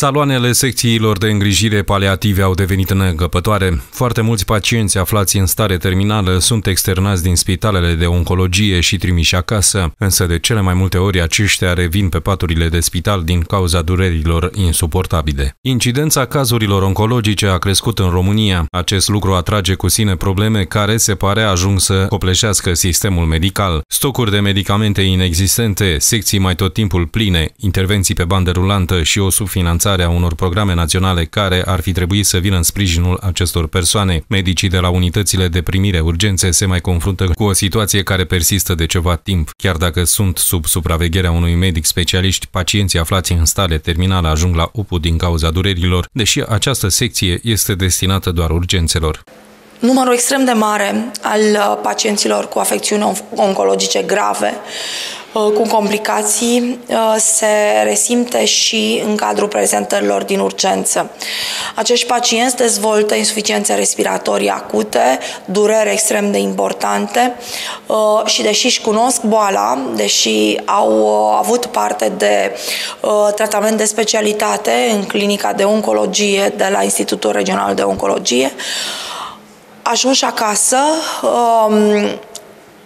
Saloanele secțiilor de îngrijire paliative au devenit neîngăpătoare. Foarte mulți pacienți aflați în stare terminală sunt externați din spitalele de oncologie și trimiși acasă, însă de cele mai multe ori aceștia revin pe paturile de spital din cauza durerilor insuportabile. Incidența cazurilor oncologice a crescut în România. Acest lucru atrage cu sine probleme care se pare ajung să copleșească sistemul medical. Stocuri de medicamente inexistente, secții mai tot timpul pline, intervenții pe bandă rulantă și o subfinanțare finanțarea unor programe naționale care ar fi trebuit să vină în sprijinul acestor persoane. Medicii de la unitățile de primire urgențe se mai confruntă cu o situație care persistă de ceva timp. Chiar dacă sunt sub supravegherea unui medic specialiști, pacienții aflați în stare terminală ajung la UPU din cauza durerilor, deși această secție este destinată doar urgențelor. Numărul extrem de mare al uh, pacienților cu afecțiuni oncologice grave Uh, cu complicații uh, se resimte și în cadrul prezentărilor din urgență. Acești pacienți dezvoltă insuficiențe respiratorii acute, dureri extrem de importante uh, și deși își cunosc boala, deși au avut parte de tratament de specialitate în clinica de oncologie de la Institutul Regional de Oncologie, ajunși acasă, um,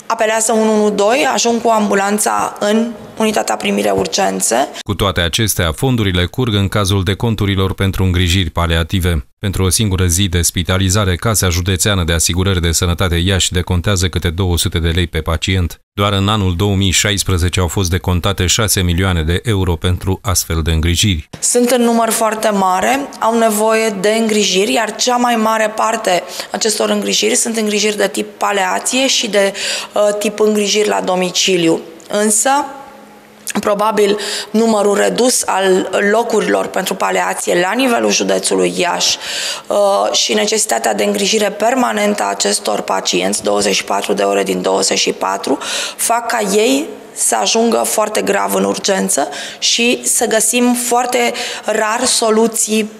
apelează 112, ajung cu ambulanța în unitatea primire urgențe. Cu toate acestea, fondurile curg în cazul de conturilor pentru îngrijiri paliative. Pentru o singură zi de spitalizare, Casa Județeană de Asigurări de Sănătate Iași decontează câte 200 de lei pe pacient. Doar în anul 2016 au fost decontate 6 milioane de euro pentru astfel de îngrijiri. Sunt în număr foarte mare, au nevoie de îngrijiri, iar cea mai mare parte acestor îngrijiri sunt îngrijiri de tip paleație și de uh, tip îngrijiri la domiciliu. Însă, probabil numărul redus al locurilor pentru paleație la nivelul județului Iași uh, și necesitatea de îngrijire permanentă a acestor pacienți, 24 de ore din 24, fac ca ei să ajungă foarte grav în urgență și să găsim foarte rar soluții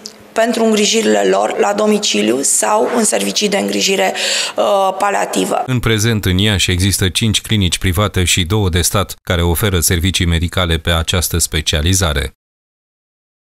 pentru îngrijirile lor la domiciliu sau în servicii de îngrijire uh, paliativă. În prezent, în Iași există 5 clinici private și două de stat care oferă servicii medicale pe această specializare.